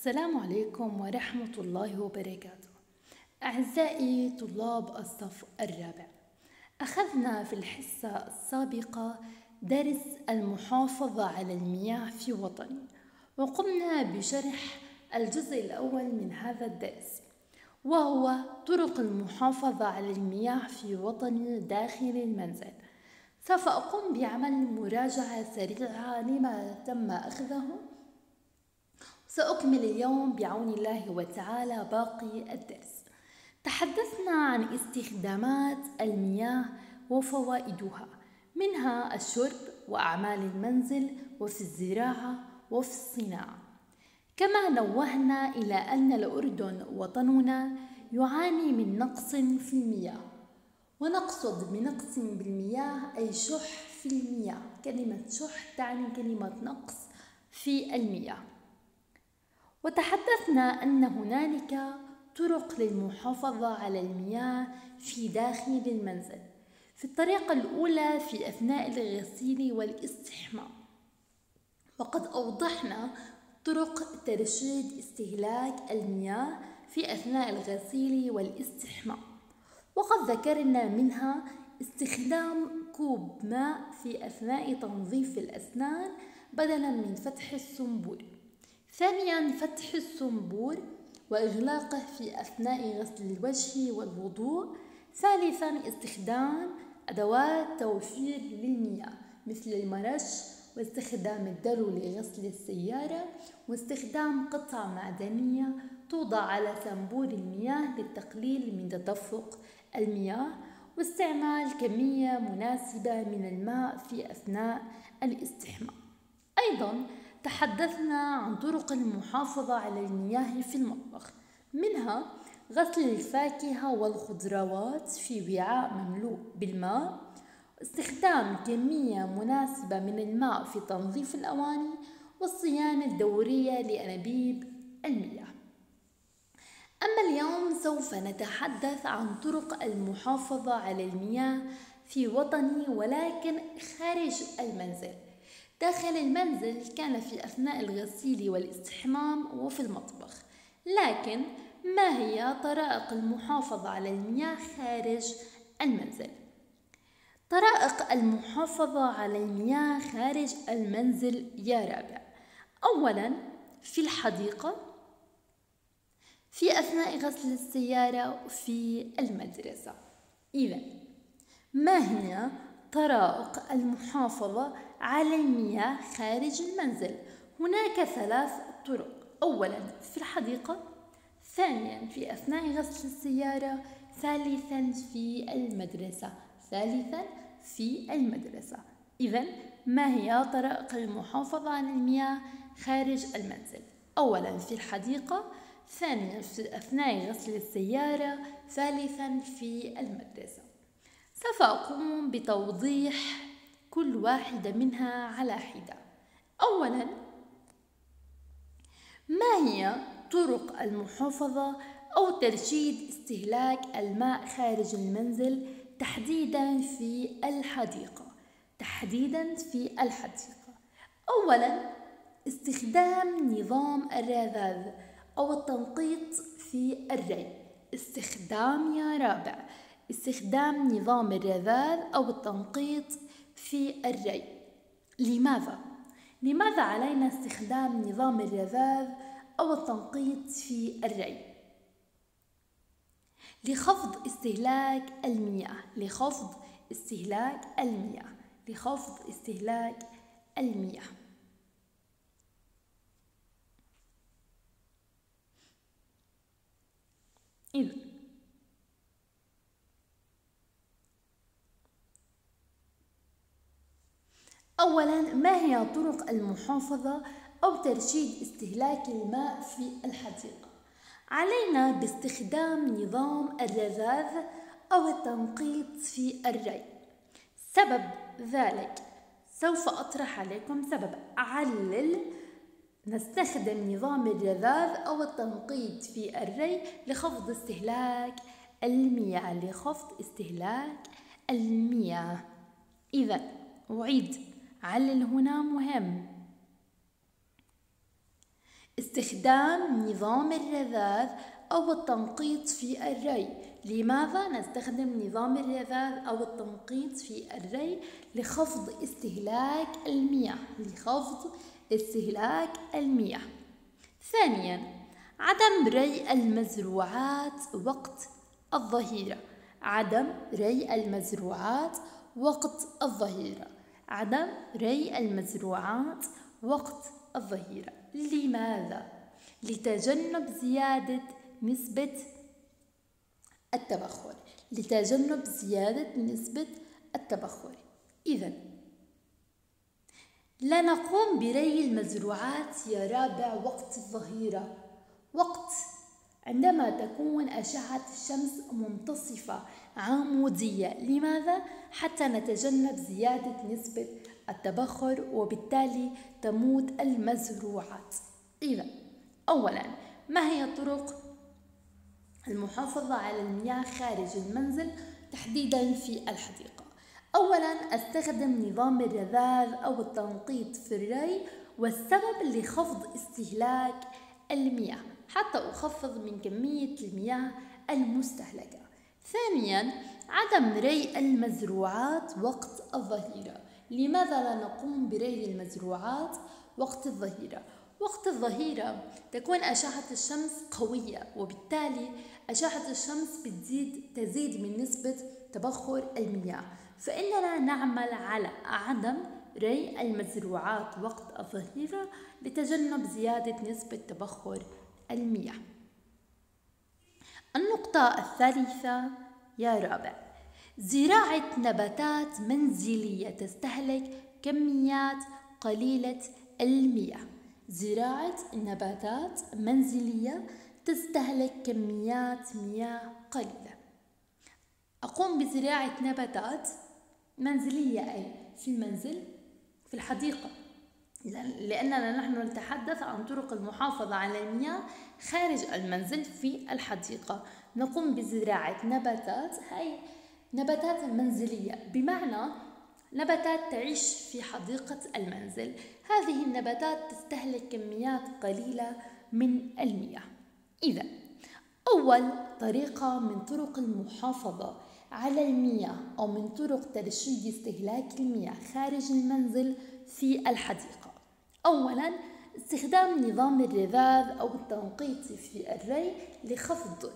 السلام عليكم ورحمة الله وبركاته. أعزائي طلاب الصف الرابع أخذنا في الحصة السابقة درس المحافظة على المياه في وطني وقمنا بشرح الجزء الأول من هذا الدرس وهو طرق المحافظة على المياه في وطني داخل المنزل. سوف أقوم بعمل مراجعة سريعة لما تم أخذه. سأكمل اليوم بعون الله وتعالى باقي الدرس. تحدثنا عن استخدامات المياه وفوائدها منها الشرب وأعمال المنزل وفي الزراعة وفي الصناعة. كما نوهنا إلى أن الأردن وطننا يعاني من نقص في المياه. ونقصد بنقص بالمياه أي شح في المياه. كلمة شح تعني كلمة نقص في المياه. وتحدثنا أن هنالك طرق للمحافظة على المياه في داخل المنزل في الطريقة الأولى في أثناء الغسيل والاستحمام. وقد أوضحنا طرق ترشيد استهلاك المياه في أثناء الغسيل والاستحمام. وقد ذكرنا منها استخدام كوب ماء في أثناء تنظيف الأسنان بدلا من فتح الصنبور ثانيا فتح الصنبور وإغلاقه في أثناء غسل الوجه والوضوء. ثالثا استخدام أدوات توفير للمياه مثل المرش واستخدام الدلو لغسل السيارة واستخدام قطع معدنية توضع على صنبور المياه للتقليل من تدفق المياه واستعمال كمية مناسبة من الماء في أثناء الاستحمام. أيضا تحدثنا عن طرق المحافظة على المياه في المطبخ منها غسل الفاكهة والخضروات في وعاء مملوء بالماء استخدام كمية مناسبة من الماء في تنظيف الأواني والصيانة الدورية لأنابيب المياه. أما اليوم سوف نتحدث عن طرق المحافظة على المياه في وطني ولكن خارج المنزل. داخل المنزل كان في أثناء الغسيل والاستحمام وفي المطبخ. لكن ما هي طرائق المحافظة على المياه خارج المنزل؟ طرائق المحافظة على المياه خارج المنزل يا رابع. أولا في الحديقة في أثناء غسل السيارة في المدرسة. إذا ما هي طرائق المحافظة على المياه خارج المنزل. هناك ثلاث طرق. أولا في الحديقة. ثانيا في أثناء غسل السيارة. ثالثا في المدرسة. ثالثا في المدرسة. إذا ما هي طرائق المحافظة على المياه خارج المنزل؟ أولا في الحديقة. ثانيا في أثناء غسل السيارة. ثالثا في المدرسة. سوف أقوم بتوضيح كل واحدة منها على حدة. أولا ما هي طرق المحافظة أو ترشيد استهلاك الماء خارج المنزل تحديدا في الحديقة؟ تحديدا في الحديقة. أولا استخدام نظام الرذاذ أو التنقيط في الري. استخدام يا رابع. استخدام نظام الرذاذ أو التنقيط في الري لماذا؟ لماذا علينا استخدام نظام الرذاذ أو التنقيط في الري؟ لخفض استهلاك المياه لخفض استهلاك المياه لخفض استهلاك المياه إذا أولا ما هي طرق المحافظة أو ترشيد استهلاك الماء في الحديقة؟ علينا باستخدام نظام الرذاذ أو التنقيط في الري. سبب ذلك. سوف أطرح عليكم سبب. أعلل نستخدم نظام الرذاذ أو التنقيط في الري لخفض استهلاك المياه لخفض استهلاك المياه. إذا أعيد. علل هنا مهم. استخدام نظام الرذاذ أو التنقيط في الري. لماذا نستخدم نظام الرذاذ أو التنقيط في الري؟ لخفض استهلاك المياه. لخفض استهلاك المياه. ثانيا عدم ري المزروعات وقت الظهيرة. عدم ري المزروعات وقت الظهيرة. عدم ري المزروعات وقت الظهيرة لماذا؟ لتجنب زيادة نسبة التبخر. لتجنب زيادة نسبة التبخر. إذا لا نقوم بري المزروعات يا رابع وقت الظهيرة. وقت عندما تكون أشعة الشمس منتصفة عمودية لماذا؟ حتى نتجنب زيادة نسبة التبخر وبالتالي تموت المزروعات. إذا أولا ما هي طرق المحافظة على المياه خارج المنزل؟ تحديدا في الحديقة. أولا أستخدم نظام الرذاذ أو التنقيط في الري والسبب لخفض استهلاك المياه. حتى أخفض من كمية المياه المستهلكة. ثانيا عدم ري المزروعات وقت الظهيرة. لماذا لا نقوم بري المزروعات وقت الظهيرة؟ وقت الظهيرة تكون أشعة الشمس قوية وبالتالي أشعة الشمس بتزيد تزيد من نسبة تبخر المياه. فإننا نعمل على عدم ري المزروعات وقت الظهيرة لتجنب زيادة نسبة تبخر المياه النقطة الثالثة يا رابع زراعة نباتات منزلية تستهلك كميات قليلة المياه. زراعة نباتات منزلية تستهلك كميات مياه قليلة. أقوم بزراعة نباتات منزلية أي في المنزل في الحديقة. لأننا نحن نتحدث عن طرق المحافظة على المياه خارج المنزل في الحديقة. نقوم بزراعة نباتات هاي نباتات منزلية. بمعنى نباتات تعيش في حديقة المنزل. هذه النباتات تستهلك كميات قليلة من المياه. إذا أول طريقة من طرق المحافظة على المياه أو من طرق ترشيد استهلاك المياه خارج المنزل في الحديقة أولا استخدام نظام الرذاذ أو التنقيط في الري لخفض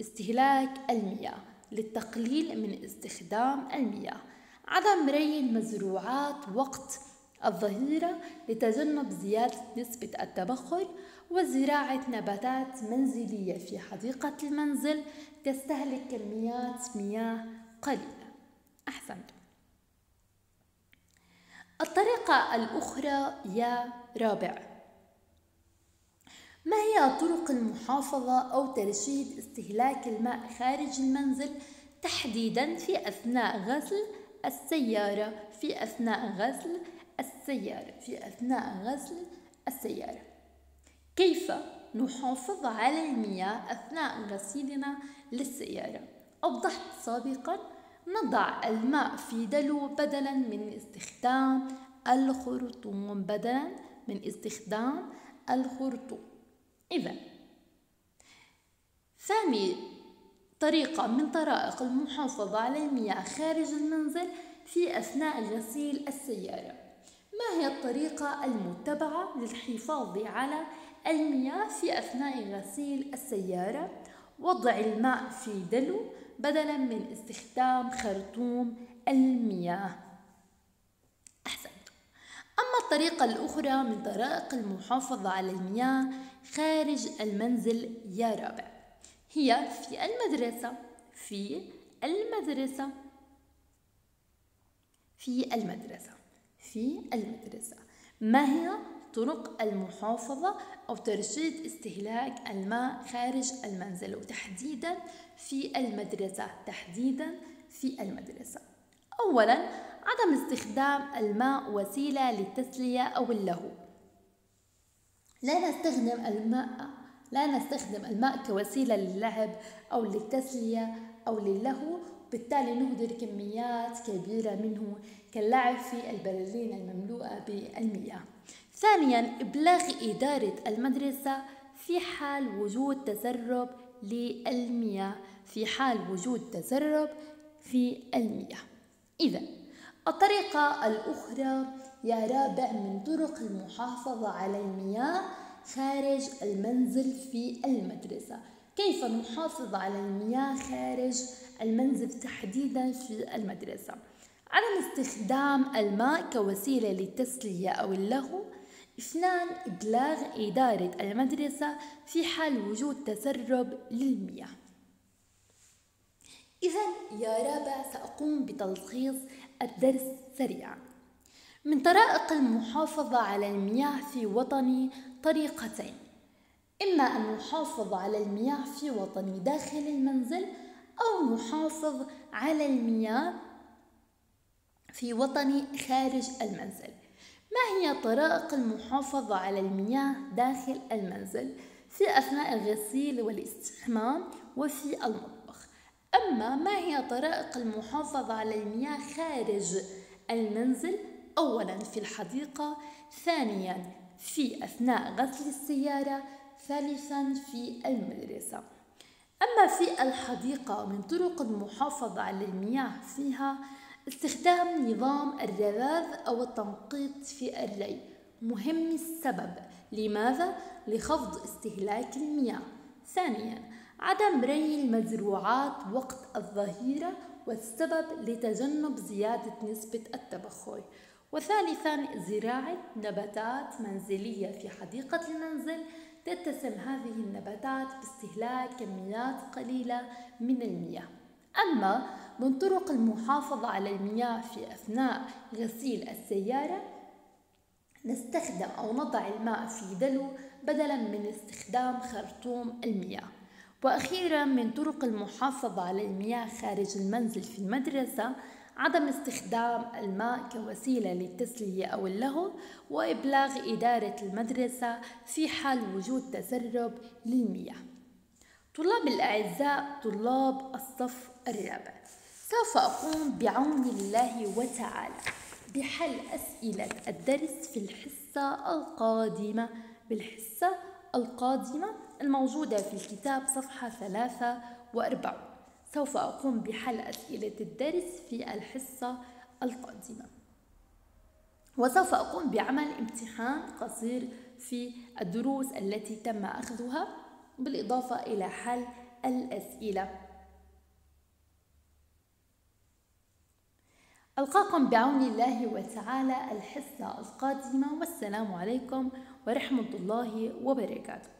استهلاك المياه للتقليل من استخدام المياه. عدم ري المزروعات وقت الظهيرة لتجنب زيادة نسبة التبخر وزراعة نباتات منزلية في حديقة المنزل تستهلك كميات مياه قليلة. أحسنت الطريقة الأخرى يا رابع. ما هي طرق المحافظة أو ترشيد استهلاك الماء خارج المنزل تحديدا في أثناء غسل السيارة في أثناء غسل السيارة في أثناء غسل السيارة؟ كيف نحافظ على المياه أثناء غسيلنا للسيارة؟ أوضحت سابقا نضع الماء في دلو بدلا من استخدام الخرطوم بدلا من استخدام الخرطوم. إذا ثاني طريقة من طرائق المحافظة على المياه خارج المنزل في أثناء غسيل السيارة. ما هي الطريقة المتبعة للحفاظ على المياه في أثناء غسيل السيارة؟ وضع الماء في دلو بدلا من استخدام خرطوم المياه. أحسنت. أما الطريقة الأخرى من طرائق المحافظة على المياه خارج المنزل يا رابع هي في المدرسة في المدرسة في المدرسة في المدرسة. ما هي طرق المحافظة أو ترشيد استهلاك الماء خارج المنزل وتحديدا في المدرسة تحديدا في المدرسة. أولا عدم استخدام الماء وسيلة للتسلية أو اللهو. لا نستخدم الماء لا نستخدم الماء كوسيلة للعب أو للتسلية أو للهو. بالتالي نهدر كميات كبيرة منه كاللعب في البلالين المملوءة بالمياه. ثانيا إبلاغ إدارة المدرسة في حال وجود تسرب للمياه في حال وجود تسرب في المياه. إذا الطريقة الأخرى يا رابع من طرق المحافظة على المياه خارج المنزل في المدرسة. كيف نحافظ على المياه خارج المنزل تحديدا في المدرسة؟ عدم استخدام الماء كوسيلة للتسلية أو اللهو اثنان إبلاغ إدارة المدرسة في حال وجود تسرب للمياه. إذا يا رابع سأقوم بتلخيص الدرس سريعا. من طرائق المحافظة على المياه في وطني طريقتين. إما أن نحافظ على المياه في وطني داخل المنزل أو نحافظ على المياه في وطني خارج المنزل. هي طرائق المحافظة على المياه داخل المنزل في أثناء الغسيل والاستحمام وفي المطبخ؟ أما ما هي طرائق المحافظة على المياه خارج المنزل؟ أولا في الحديقة ثانيا في أثناء غسل السيارة ثالثا في المدرسة. أما في الحديقة من طرق المحافظة على المياه فيها استخدام نظام الرذاذ أو التنقيط في الري. مهم السبب. لماذا؟ لخفض استهلاك المياه. ثانيا عدم ري المزروعات وقت الظهيرة والسبب لتجنب زيادة نسبة التبخر. وثالثا زراعة نباتات منزلية. في حديقة المنزل تتسم هذه النباتات باستهلاك كميات قليلة من المياه. أما من طرق المحافظة على المياه في أثناء غسيل السيارة نستخدم أو نضع الماء في دلو بدلا من استخدام خرطوم المياه. وأخيرا من طرق المحافظة على المياه خارج المنزل في المدرسة عدم استخدام الماء كوسيلة للتسلية أو اللهو وإبلاغ إدارة المدرسة في حال وجود تسرب للمياه. طلاب الأعزاء طلاب الصف الرابع. سوف أقوم بعون الله وتعالى. بحل أسئلة الدرس في الحصة القادمة. بالحصة القادمة الموجودة في الكتاب صفحة ثلاثة وأربعون سوف أقوم بحل أسئلة الدرس في الحصة القادمة. وسوف أقوم بعمل امتحان قصير في الدروس التي تم أخذها بالإضافة إلى حل الأسئلة. ألقاكم بعون الله وتعالى الحصة القادمة والسلام عليكم ورحمة الله وبركاته.